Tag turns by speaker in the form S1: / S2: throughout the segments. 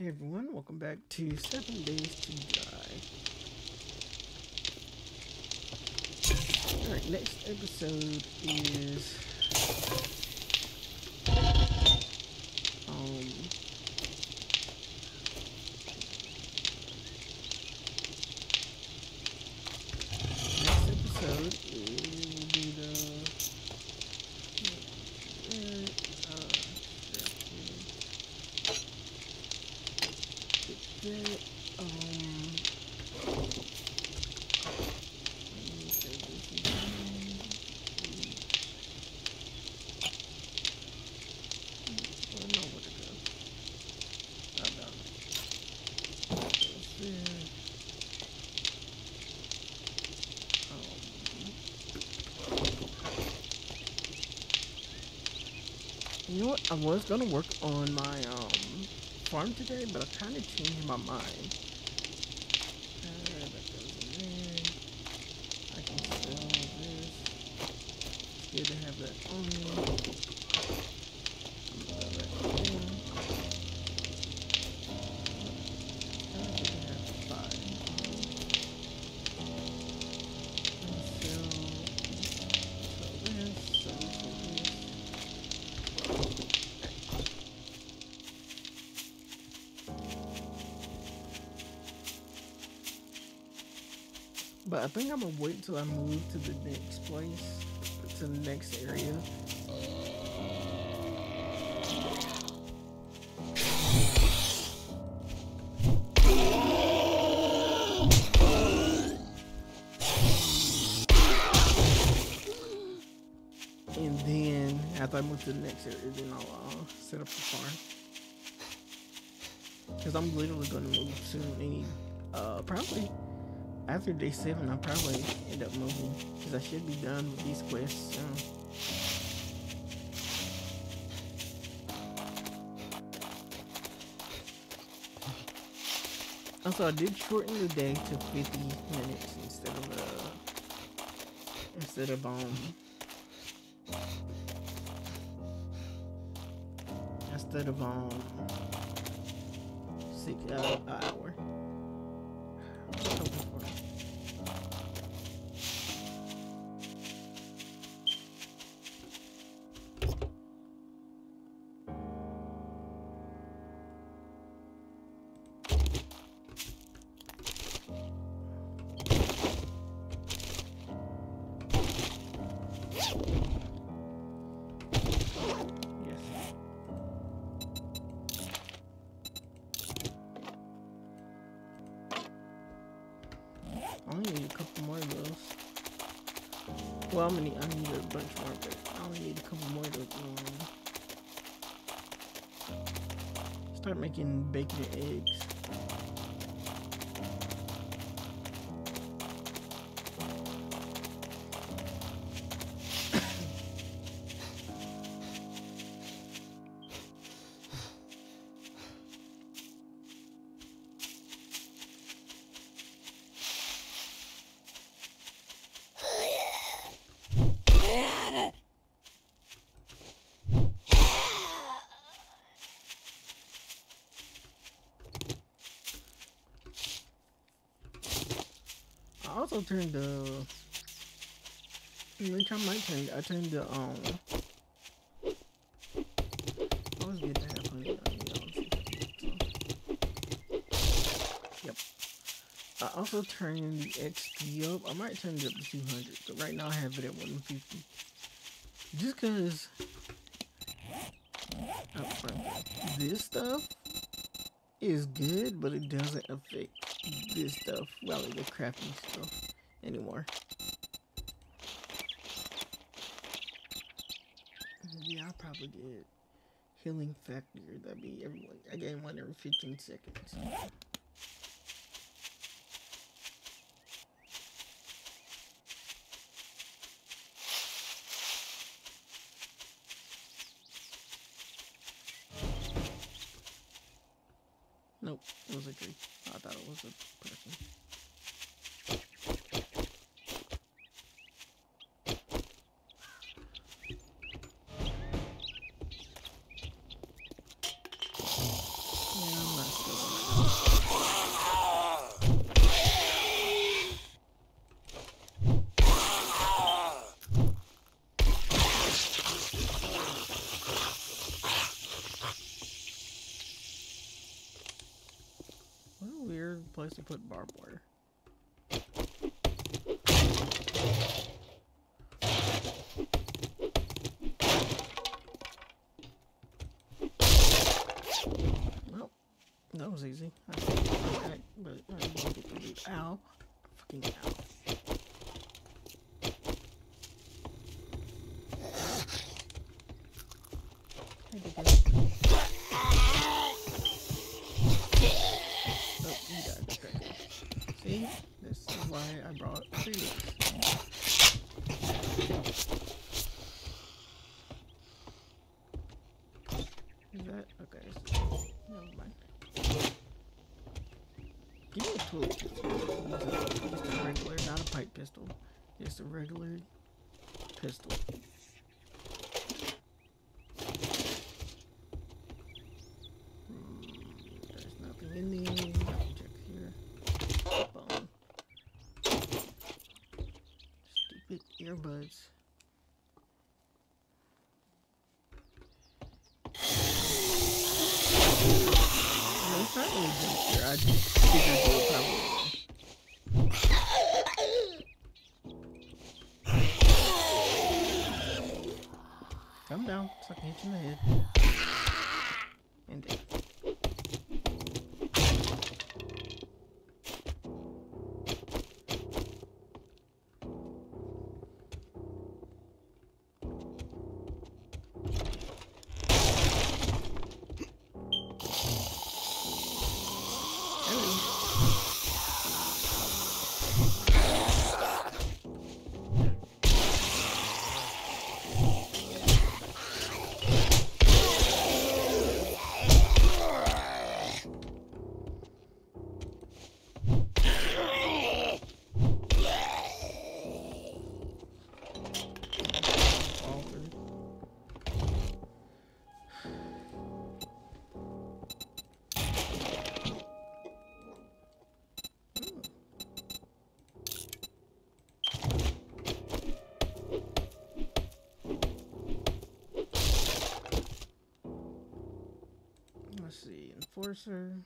S1: Hey everyone, welcome back to Seven Days to Die. Alright, next episode is um next episode will be the uh, the, um, let me say this again. I don't know what to do. I don't know. This is, um, You know what? I was gonna work on my um farm today, but I kind of changed my mind. Think I'm gonna wait until I move to the next place, to the next area. And then after I move to the next area, then I'll uh, set up the farm. Cause I'm literally gonna move soon. Any, uh, probably after day seven, I'll probably end up moving because I should be done with these quests soon. Also, I did shorten the day to 50 minutes instead of uh instead of um instead of um six uh, hour. Start making bacon and eggs. Turned the. Which I might turn. I turned the um. Always good to have. Yep. I also turned the XP up. I might turn it up to 200, but right now I have it at 150. Just cause. This stuff is good, but it doesn't affect this stuff, well, the crafting stuff anymore. Yeah, I'll probably get healing factor. That'd be everyone. I gain one every 15 seconds. Nope, it was a tree. I thought it was a person. Yeah, I'm not still place to put barbed wire. Well, that was easy. I think, but I didn't get the loot. Ow. Fucking ow. Hey, good guy. Oh, you died. Okay. See? This is why I brought trees. Is that okay? so- Never mind. Tool. Just a, regular, not a pipe pistol. Just a regular pistol. Hmm, earbuds. No, it's not really. I just figured you would probably know. Come down so enforcer.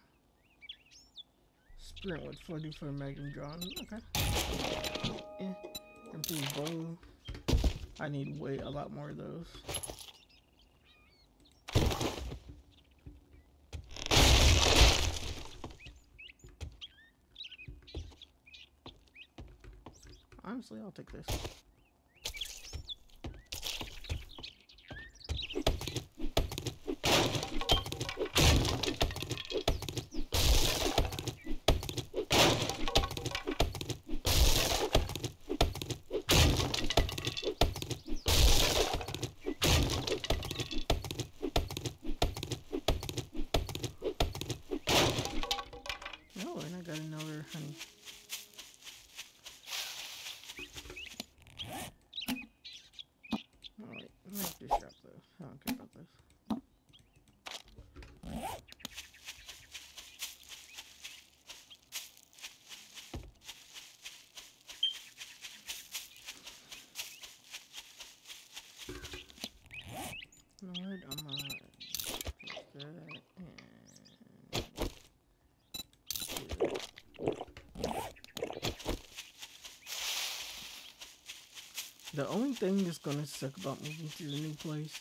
S1: Sprint with 40 for Magnum drawn. Okay. Yeah. Improve bow. I need way a lot more of those. Honestly, I'll take this. Oh, and I got another honey. Alright, make this shop though. I don't care about this. You know what? I'm gonna take that and The only thing that's gonna suck about moving to the new place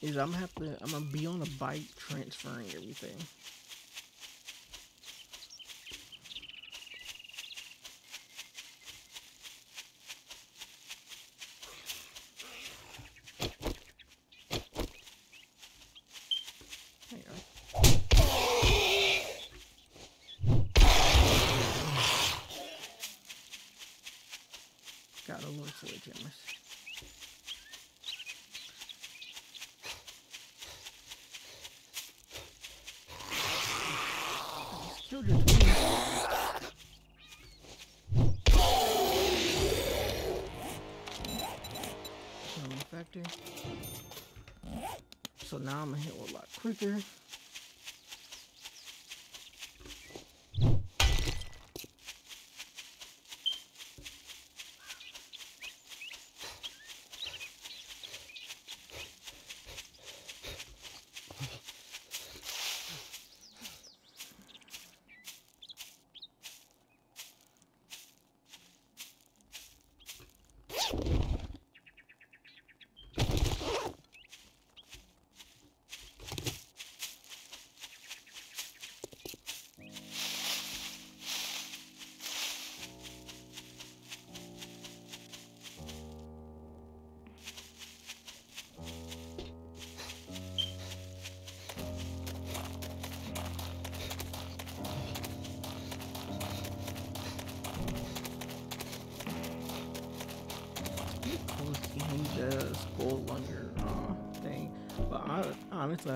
S1: is I'm gonna have to I'm gonna be on a bike transferring everything. So now I'm gonna hit a lot quicker.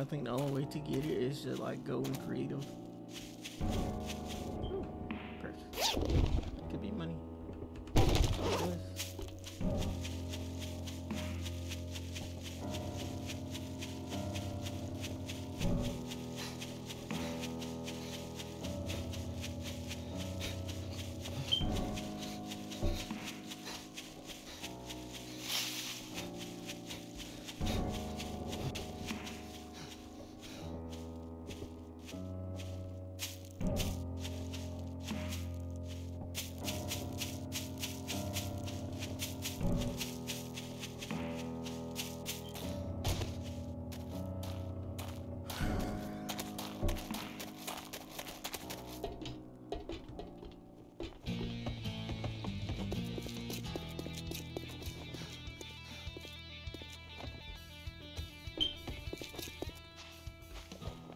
S1: I think the only way to get it is to like go in creative. Ooh,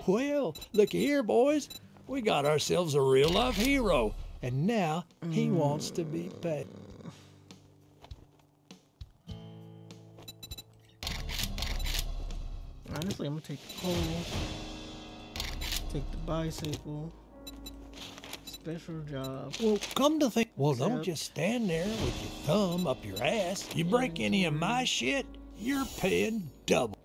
S2: Well, look here, boys. We got ourselves a real life hero, and now he mm. wants to be paid.
S1: Honestly, I'm gonna take the pole, take the bicycle, special job.
S2: Well, come to think, well, don't just stand there with your thumb up your ass. You break any of my shit, you're paying double.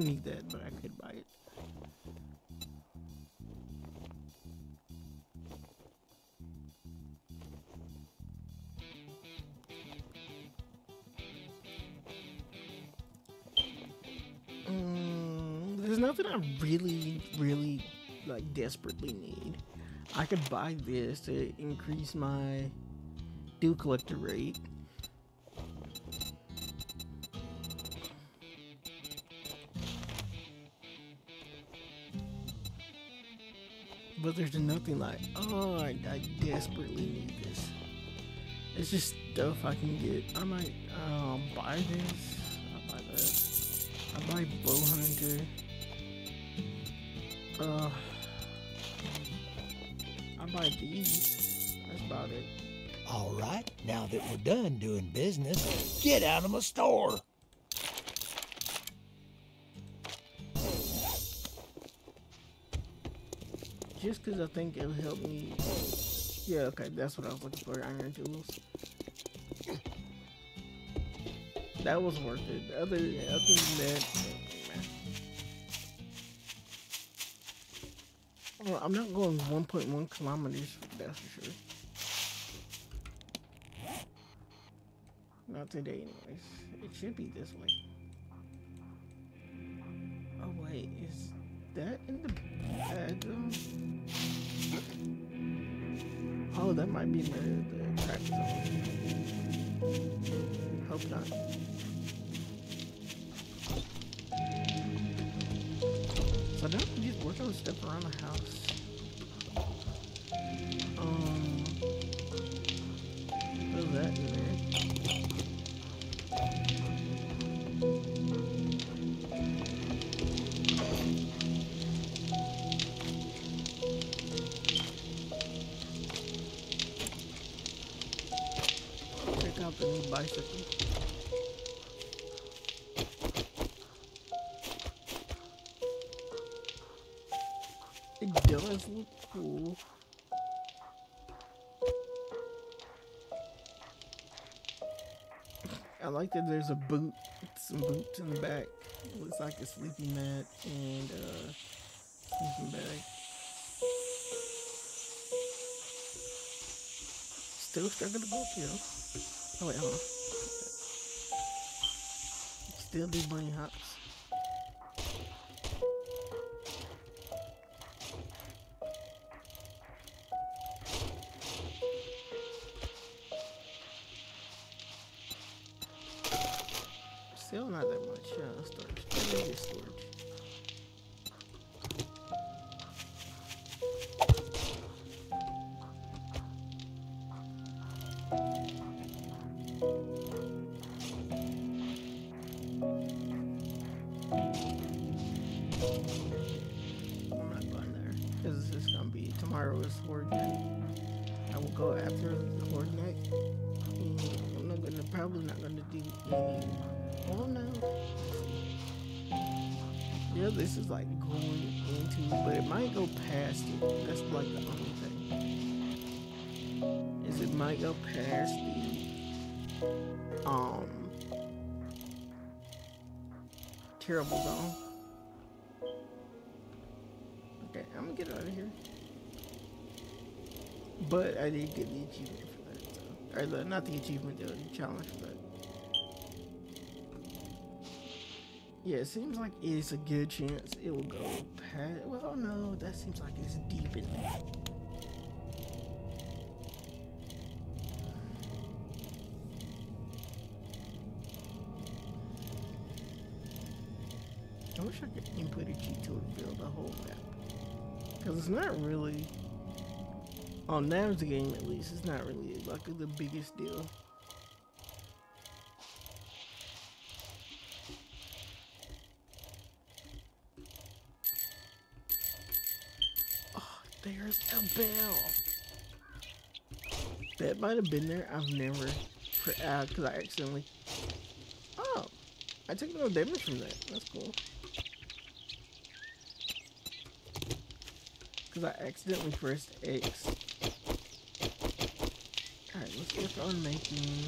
S1: Don't need that, but I could buy it. Mm, there's nothing I really, really like desperately need. I could buy this to increase my dew collector rate. But there's nothing like, oh, I, I desperately need this. It's just stuff I can get. I might um, buy this. I buy that. I buy bow hunter. Uh, I buy these. That's about it.
S2: All right, now that we're done doing business, get out of my store.
S1: Just because I think it'll help me. Yeah, okay, that's what I was looking for. Iron tools. That was worth it. Other, other than that, well, I'm not going 1.1 kilometers. That's for sure. Not today, anyways. It should be this way. Oh wait, is that in the though? Oh, that might be the, the crack zone. Hope not. So now we just work on stuff around the house. I like that there's a boot, some boots in the back. looks like a sleeping mat and uh, sleeping bag. Still struggling to go kill. Oh wait, hold on. Still do bunny hops. Still not that much storage. This is like going into, but it might go past it. That's like the only thing. Is it might go past the um terrible zone. Okay, I'm gonna get out of here. But I did get the achievement for that. So. Or the, not the achievement, the challenge that. Yeah, it seems like it's a good chance it will go past. Well, no, that seems like it's deep in there. I wish I could input a cheat to reveal the whole map. Because it's not really, on Navezgane at least, it's not really like the biggest deal. Oh, there's a bell. That might have been there. I've never, because I accidentally. Oh, I took no damage from that. That's cool. Because I accidentally pressed X. Alright, let's work on making...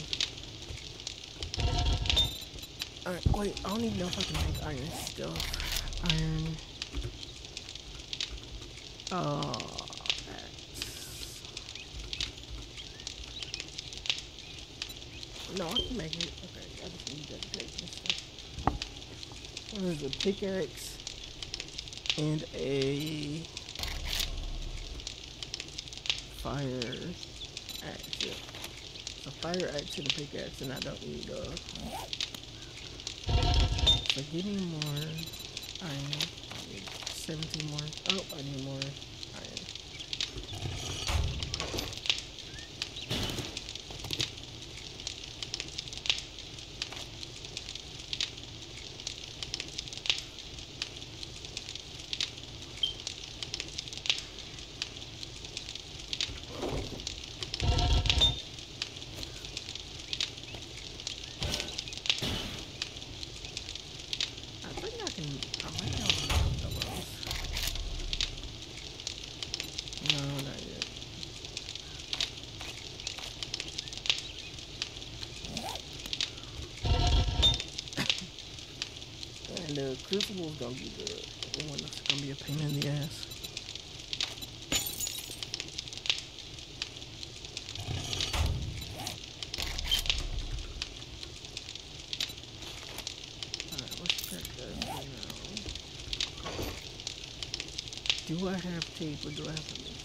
S1: Alright, wait, I don't even know if I can make iron stuff. Iron... Uh... X. No, I can make it. Okay, I just need that take and stuff. What is a pickaxe? And a fire axe. A fire axe and a pickaxe, and I don't need uh. So getting more iron. I need 17 more. Oh, I need more iron. I think I can. I might be able to make pillows. No, not yet. and the crucible's gonna be the the one that's gonna be a pain in the ass. Alright, let's check now. Do I have tape or do I have a mix?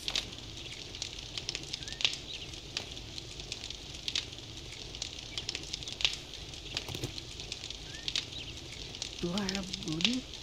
S1: Do I have booty?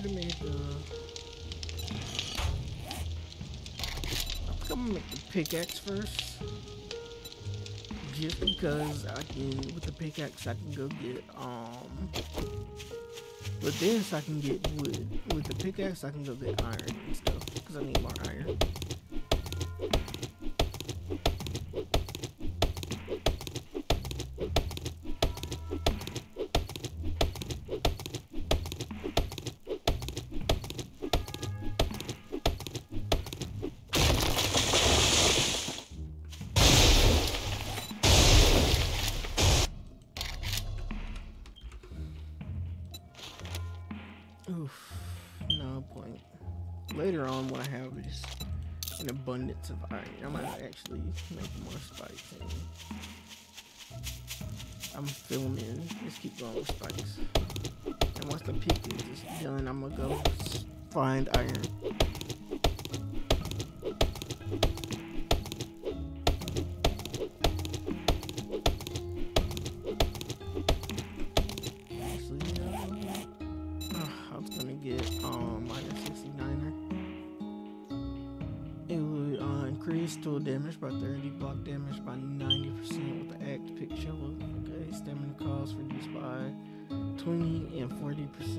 S1: Should have made the. I'm gonna make the pickaxe first. just because I can with the pickaxe I can go get um with this I can get wood. With the pickaxe I can go get iron and stuff because I need more iron. Later on, when I have just an abundance of iron, I might actually make more spikes. I'm filming. Just keep going with spikes. And once the pick is done, I'm gonna go find iron. 20 and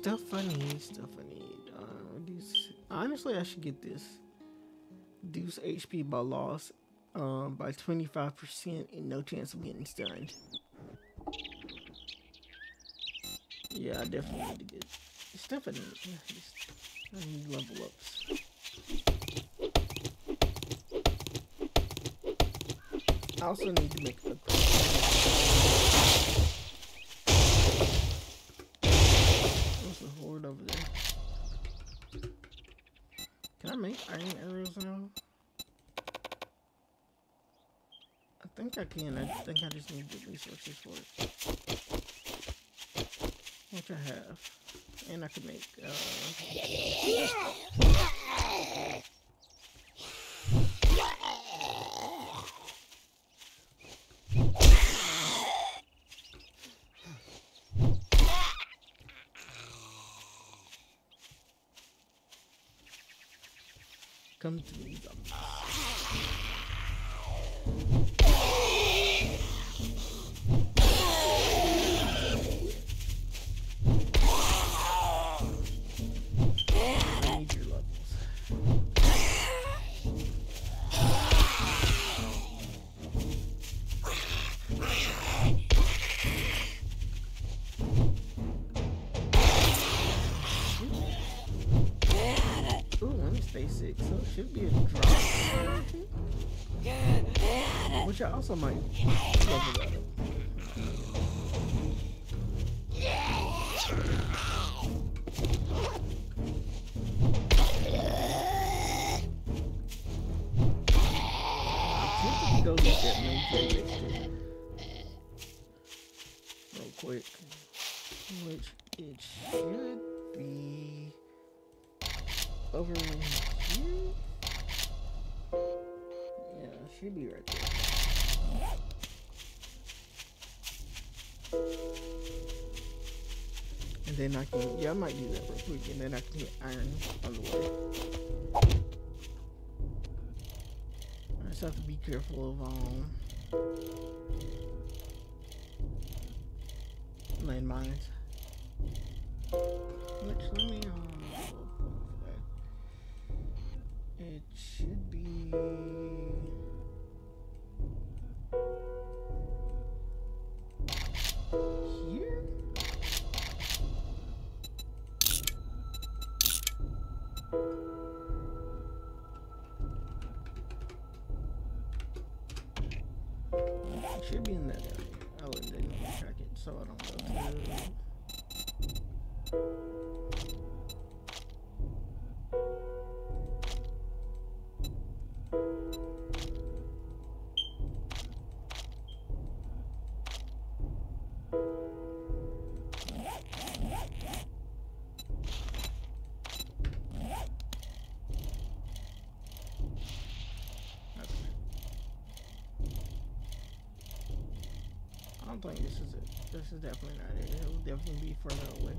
S1: Stuff I need. Stuff I need. Uh. Honestly, I should get this. Reduce HP by loss um, by 25% and no chance of getting stunned. Yeah, I definitely need to get stuff I need. I need level ups. I also need to make a There's a horde over there. Can I make iron arrows now? I think I can. I think I just need the resources for it. Which I have. And I can make, uh... I might yeah, I might do that real quick, and then I can get iron on the way. I just have to be careful of um landmines. Which let me um it should be don't think this is it. This is definitely not it. It will definitely be further away.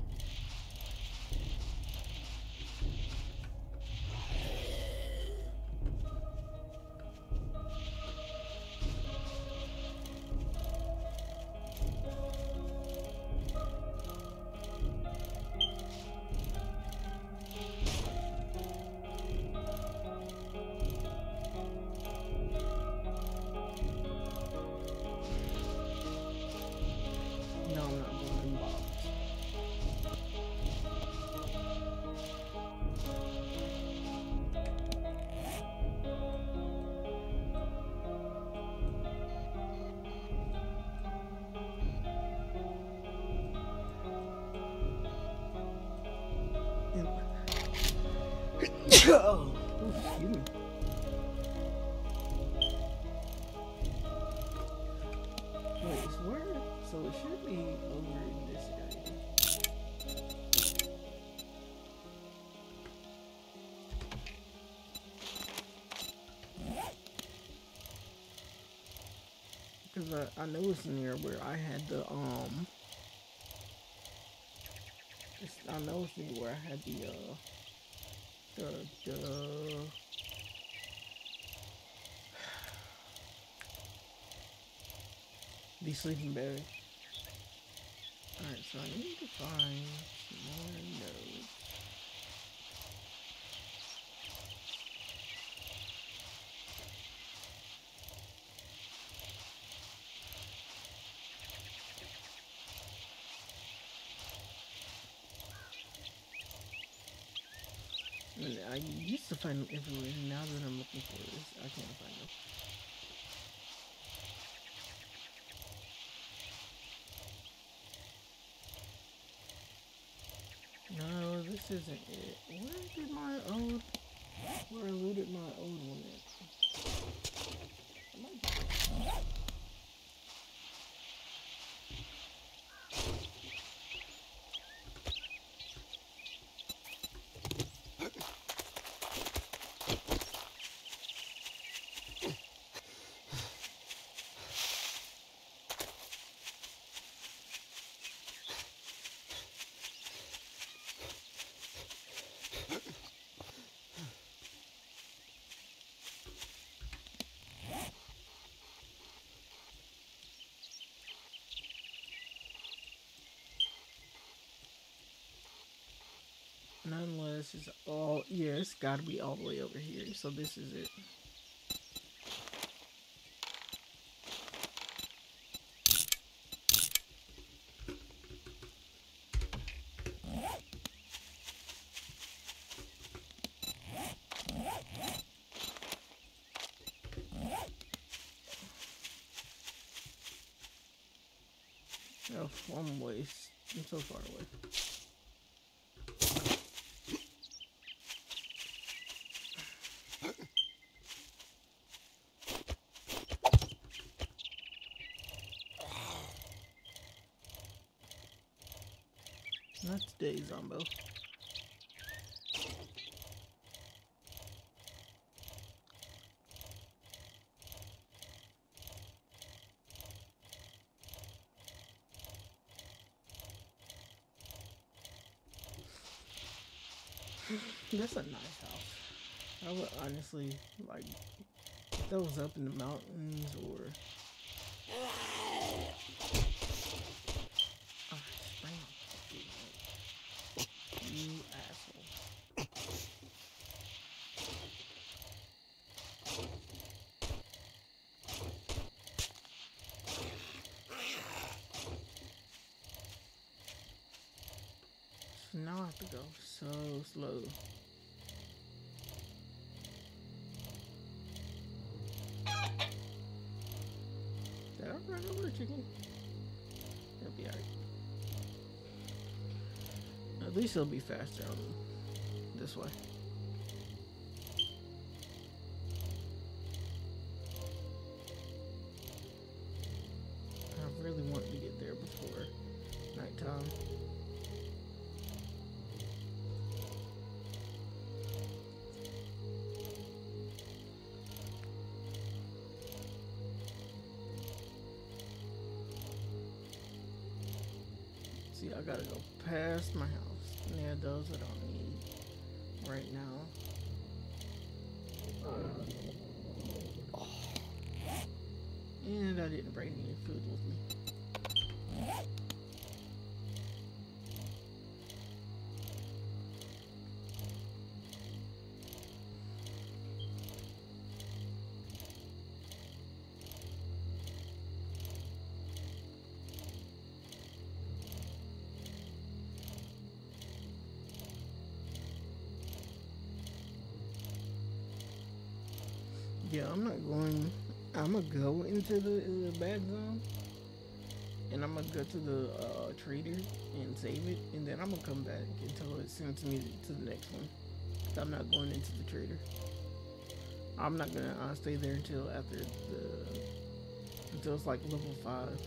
S1: Because I, I know it's near where I had the, um, I know it's near where I had the, uh, the, the, the sleeping bag. Alright, so I need to find more nodes. And I used to find them everywhere. Now that I'm looking for this, I can't find them. No, this isn't it. Where did my old... Where I looted my old one at? Am I- Nonetheless, it's all... Yeah, gotta be all the way over here. So this is it. Oh, I'm way... I'm so far away. Not Zombo. That's a nice house. I would honestly like was up in the mountains or. Ah, spring. You asshole. To go so slow. Did I run over a chicken? It'll be alright. At least it'll be faster on this way. My house. Yeah, those I don't need right now. And I didn't bring any food with me. Yeah, I'm not going. I'm gonna go into the, bad zone, and I'm gonna go to the uh, trader and save it, and then I'm gonna come back until it sends me to the next one. I'm not going into the trader. I'm not gonna uh, stay there until after the until it's like level five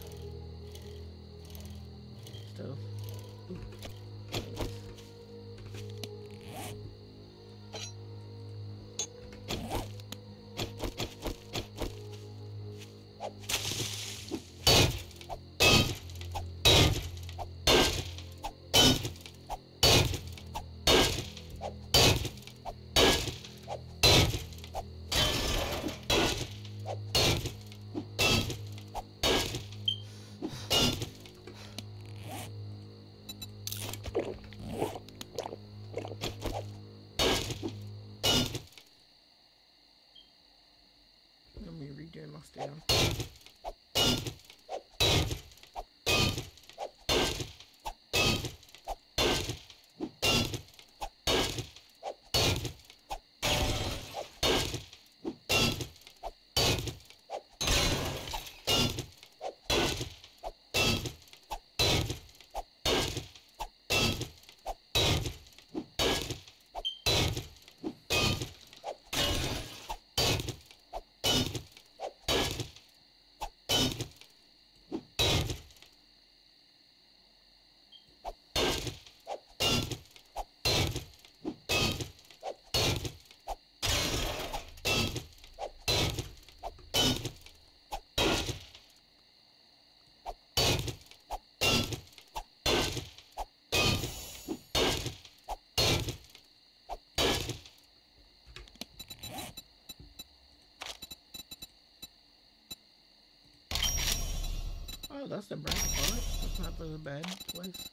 S1: that's the bright part. That's not the bad place.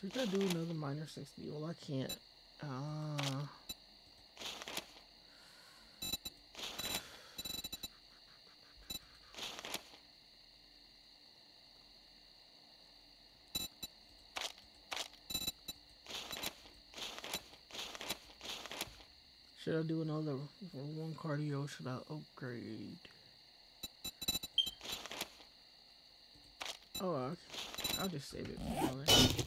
S1: Should I do another minor 60? Well, I can't. Uh, I do another one cardio? Should I upgrade? Oh, I'll, I'll just save it for later.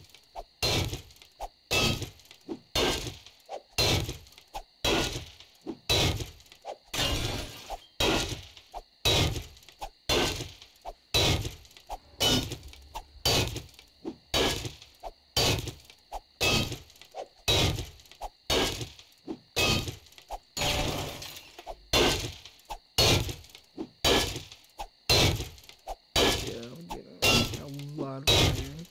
S1: Yeah, I'm getting a lot of iron.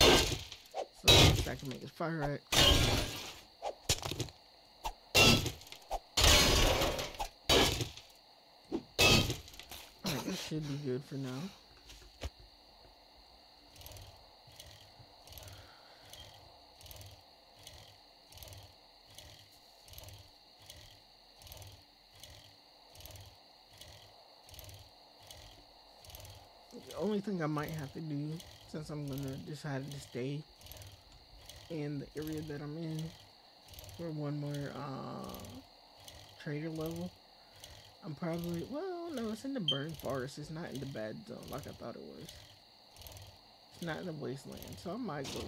S1: So at least I can make a fire. Alright, this should be good for now. The only thing I might have to do, since I'm gonna decide to stay in the area that I'm in for one more uh, trader level, I'm probably well, no, it's in the burn forest. It's not in the bad zone like I thought it was. It's not in the wasteland, so I might go.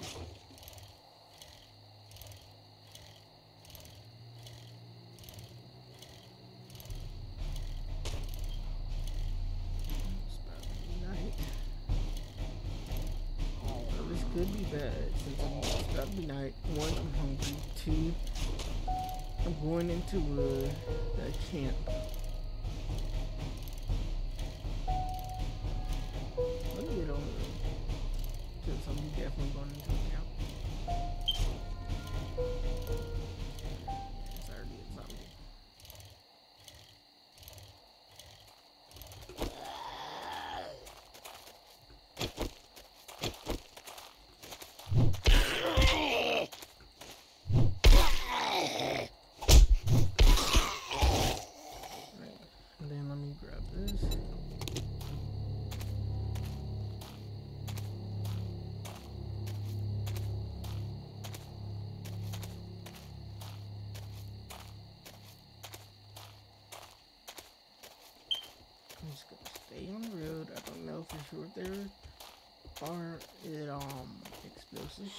S1: it um explosive?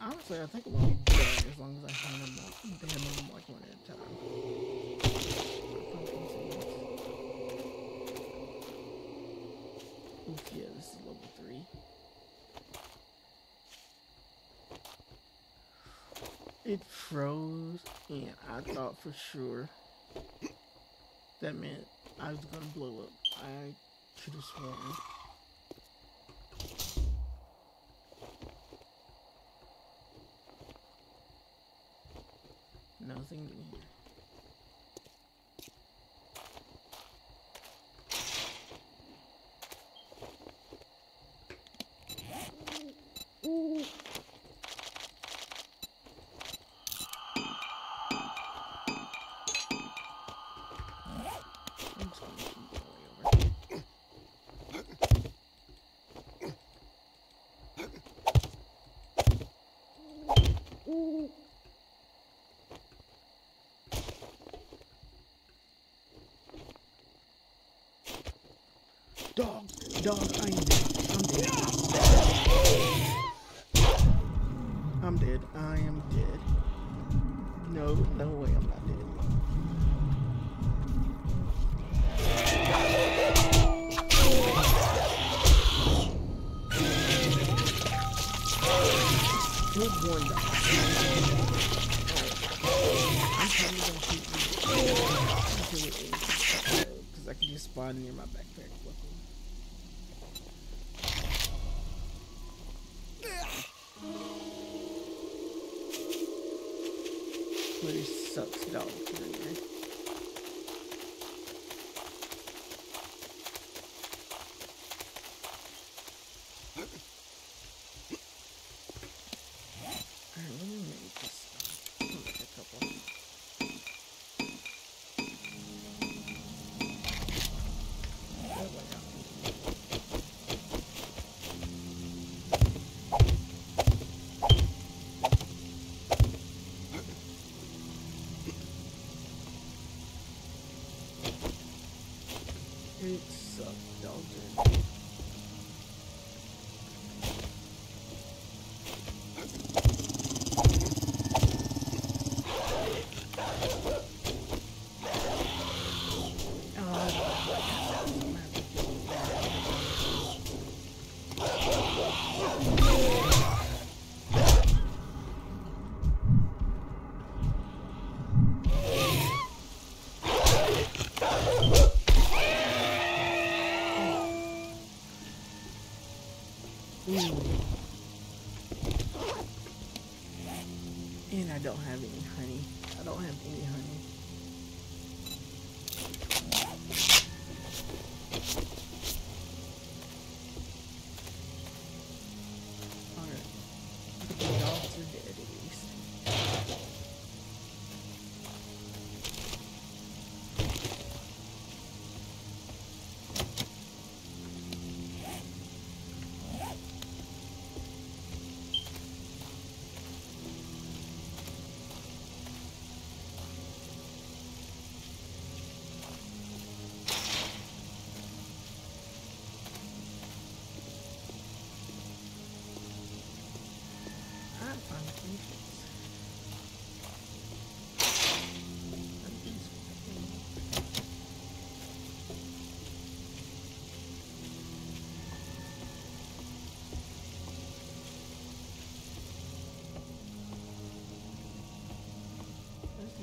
S1: Honestly, I think it will be better as long as I hand them, like, hand them like one at a time. Oof, yeah, this is level three. It froze, and I thought for sure that meant I was gonna blow up. I should've sworn.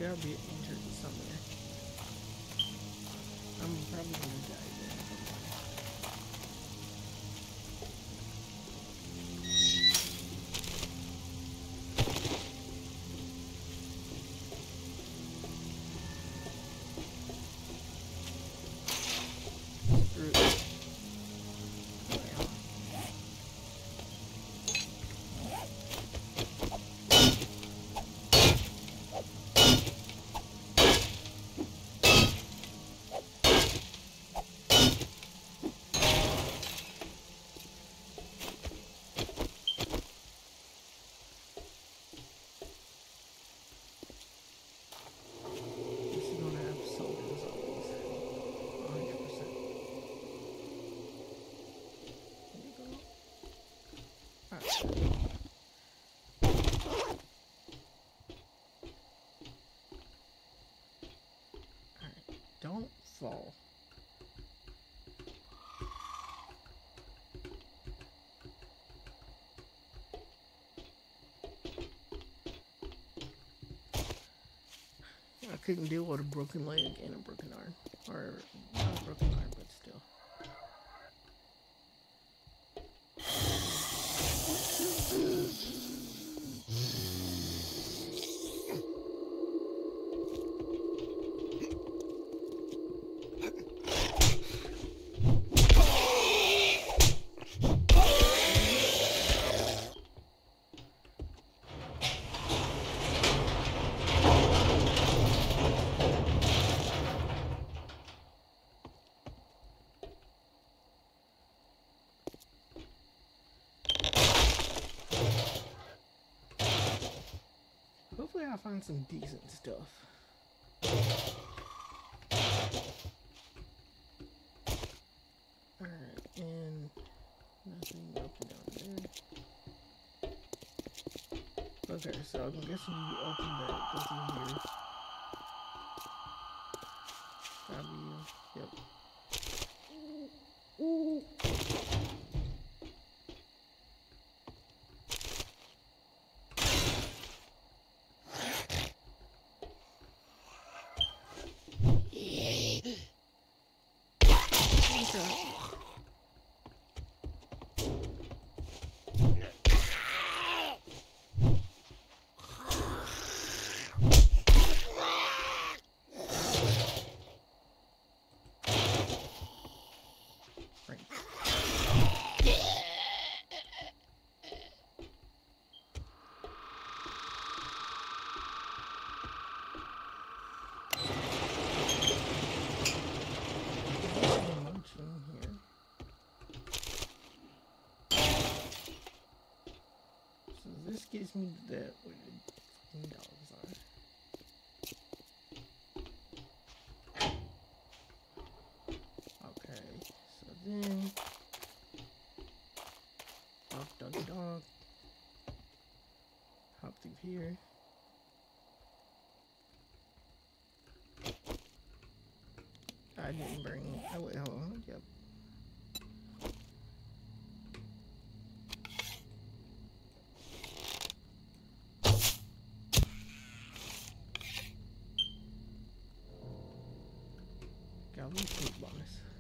S1: I'll be injured somewhere. I'm probably gonna fall. I couldn't deal with a broken leg and a broken arm. Or not a broken arm, but still. Hopefully I'll find some decent stuff. Alright, and nothing up down there. Okay, so I'm guessing you open that goes in here. That'll be, yep. Okay. Right. There's a bunch in here. So this gives me the dogs are. Okay, so then dog doggy dog. Hop through here. I didn't bring. Oh wait, hold on. Yep. Got a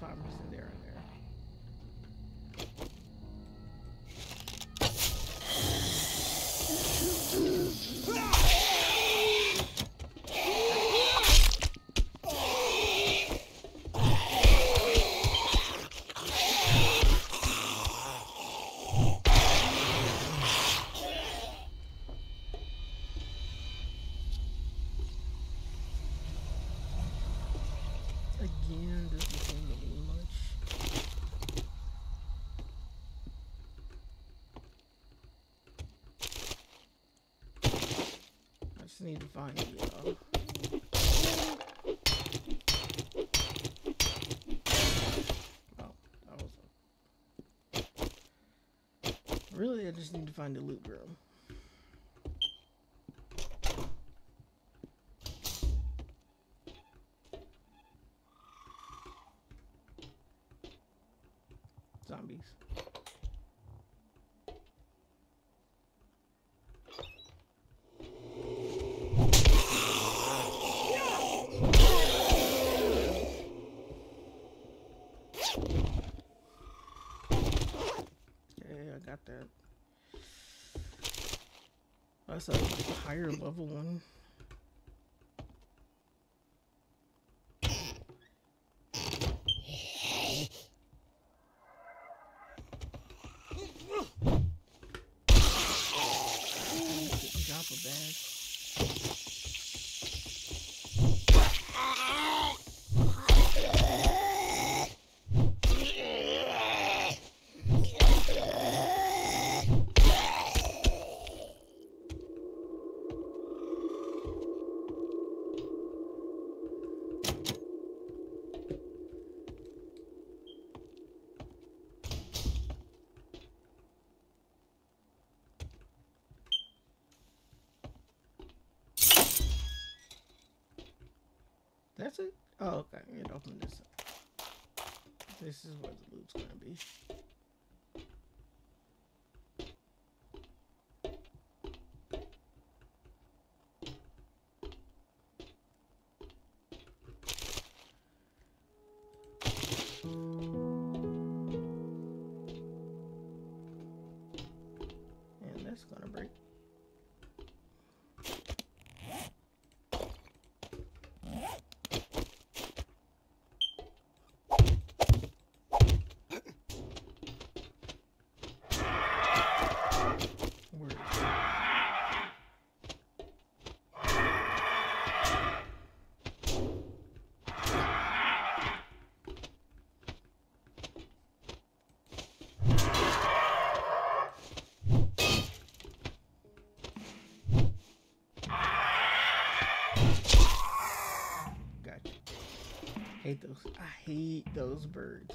S1: There's pharmacy there and there. need to find you. Oh, really, I just need to find a loot room. That's a higher level one. is where the loot's gonna be. hate those. I hate those birds.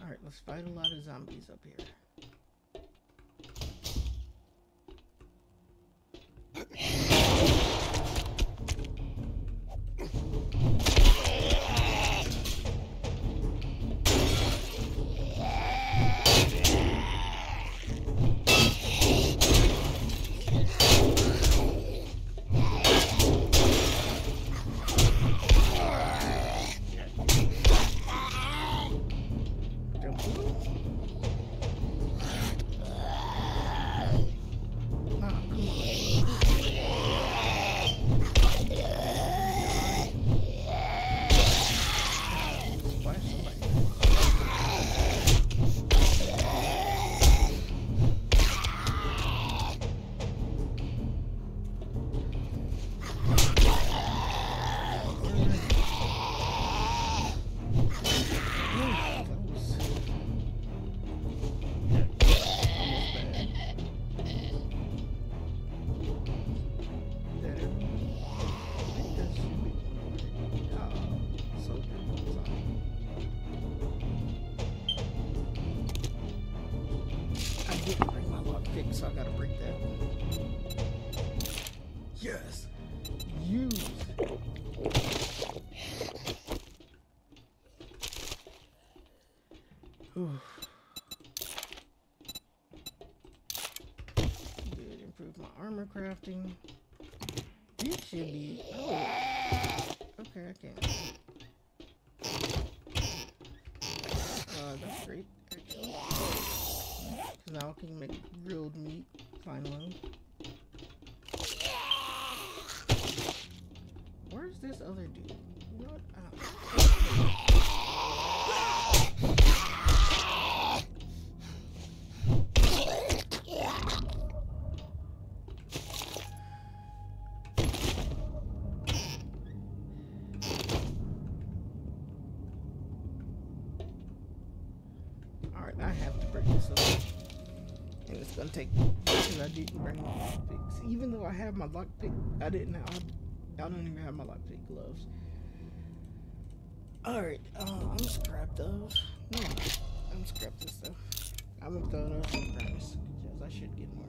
S1: Alright, let's fight a lot of zombies up here. Take because I didn't bring my lockpicks. Even though I have my lockpick, I didn't have. I don't even have my lockpick gloves. Alright, uh, I'm scrap those. No, I'm scrap this stuff. I'm gonna throw those in because I should get more.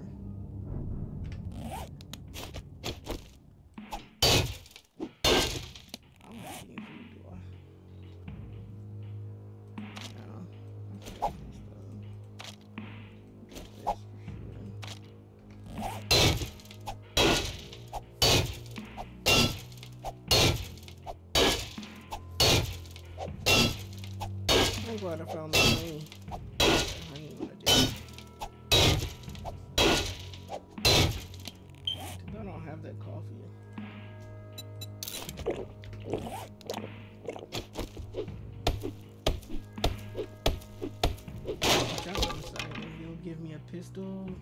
S1: Me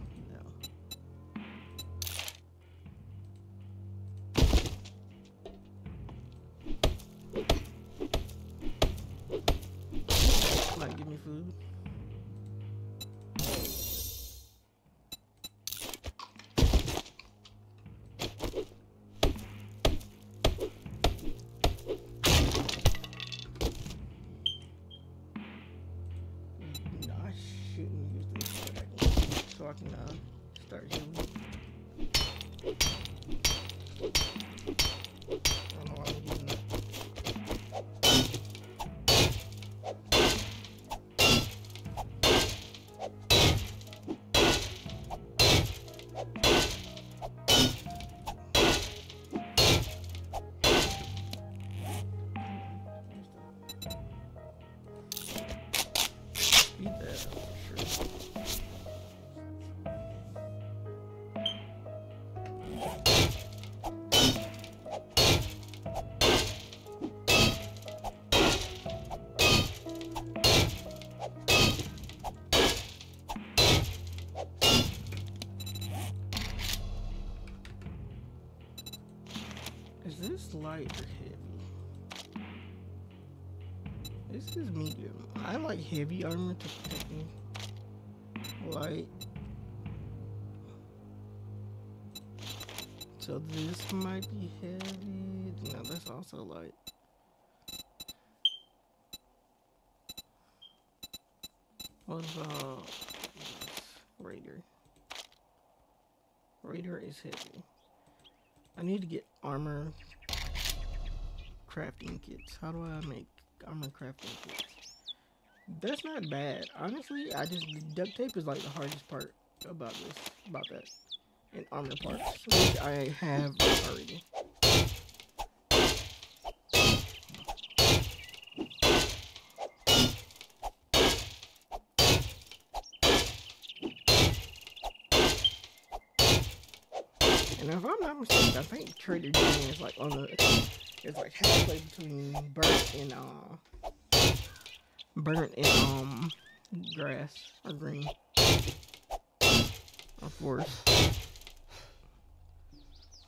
S1: Light or heavy? This is medium. I like heavy armor to protect me. Light. So this might be heavy. No, that's also light. What's uh Raider? Raider is heavy. I need to get armor crafting kits. How do I make armor crafting kits? That's not bad. Honestly, I just duct tape is like the hardest part about this, about that, and armor parts, which I have already. And if I'm not mistaken, I think Trader Joel's is like on the, it's like halfway between burnt and uh, burnt and um grass or green. Of course.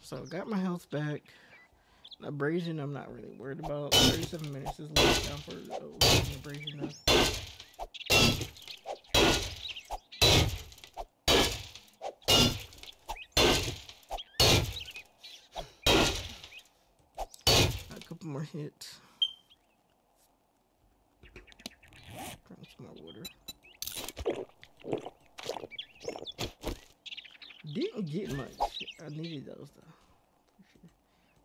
S1: So got my health back. Abrasion I'm not really worried about. 37 minutes is left down for abrasion. More hits. Drink some more water. Didn't get much. I needed those though.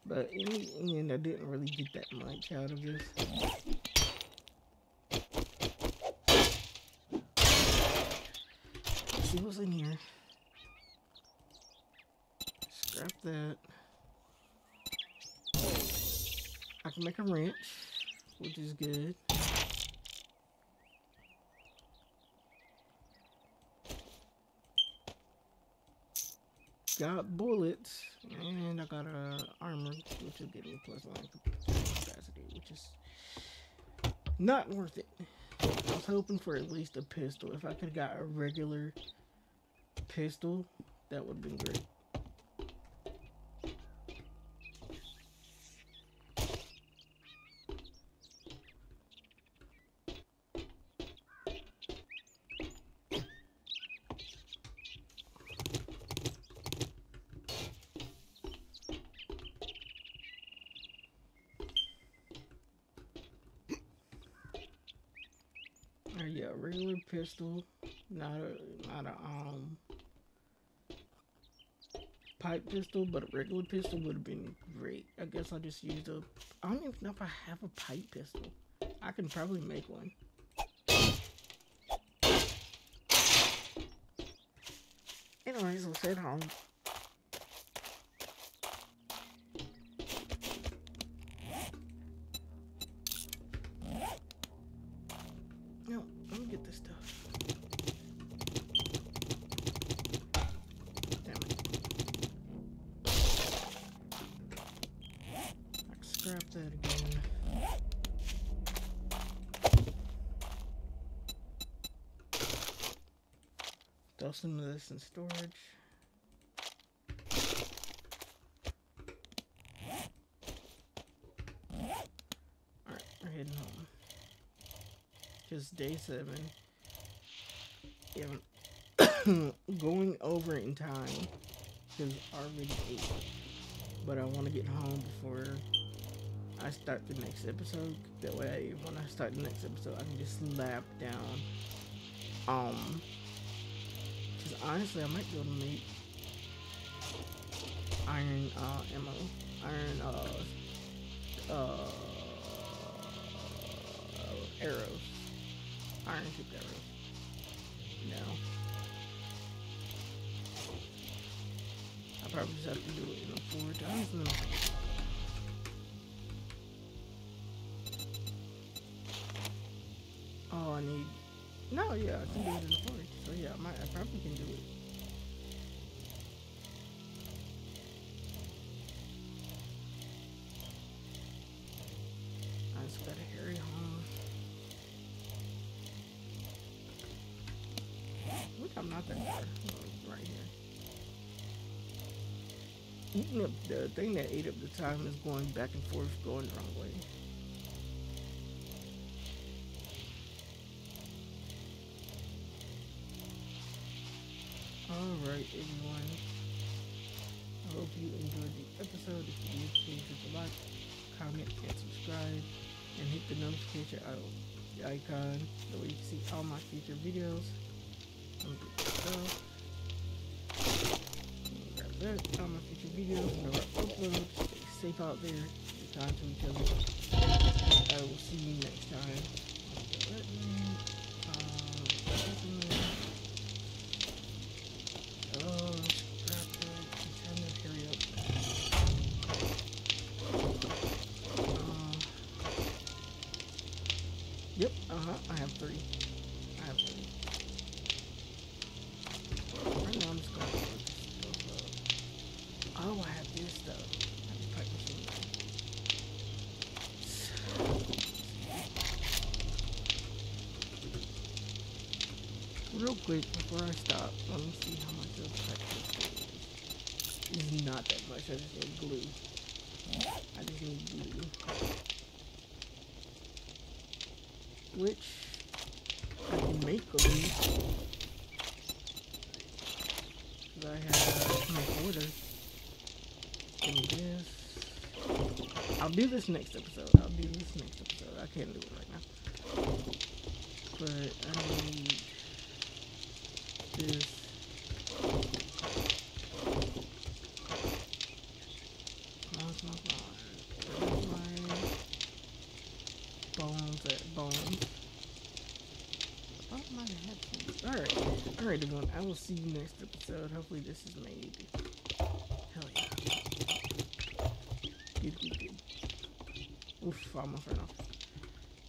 S1: But in the end, I didn't really get that much out of this. Let's see what's in here. Scrap that. I can make a wrench, which is good. Got bullets, and I got a armor, which will give me plus one capacity, which is not worth it. I was hoping for at least a pistol. If I could have got a regular pistol, that would have been great. yeah, pistol, not a not a um pipe pistol, but a regular pistol would have been great. I guess I'll just use a. I don't even know if I have a pipe pistol. I can probably make one. Anyways, let's head home. No, let me get this stuff. Damn it. I can scrap that again. Throw some of this in storage. Alright, we're heading home. Just day seven. Yeah, going over in time is already eight. But I want to get home before I start the next episode. That way, when I start the next episode, I can just slap down. Um, because honestly, I might be able to make iron uh, ammo, iron uh, uh, arrows, iron tipped arrows. No. I probably just have to do it in a four times. Oh, I need. No, yeah, I can do it in a forge. Might. I probably can do it. I just gotta hurry home. Which I'm not that far. Oh, right here. Eating up the thing that ate up the time is going back and forth, going the wrong way. Everyone. I hope you enjoyed the episode. If you did, please hit the like, comment, and subscribe. And hit the notification icon so you can see all my future videos. I'm good to go. All my future videos, whenever I upload. Stay safe out there. Be kind to each other. I will see you next time. Real quick, before I stop, let me see how much of pipe machine is. Not that much, I just need glue. I just need glue. Which I can make glue. I have my order. Me this. I'll do this next episode. I'll do this next episode. I can't do it right now. But I need this. Come on, come on, come on. Where's my bones at bones? I thought I might have had some. Alright. Everyone. I will see you next episode. Hopefully, this is made. Hell yeah. Good, good, good. Oof, almost ran off.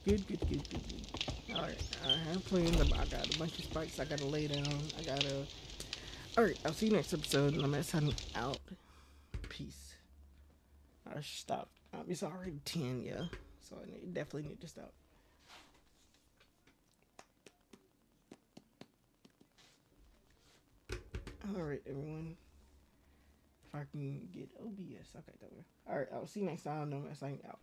S1: Good, good, good, good, good. Alright, I have plans. I got a bunch of spikes I gotta lay down. I gotta. Alright, I'll see you next episode. And I'm gonna sign out. Peace. I should stop. Um, it's already 10, yeah. So I need, definitely need to stop. Alright, everyone. Okay, that way. Alright, I'll see you next time. No, I'm signing out.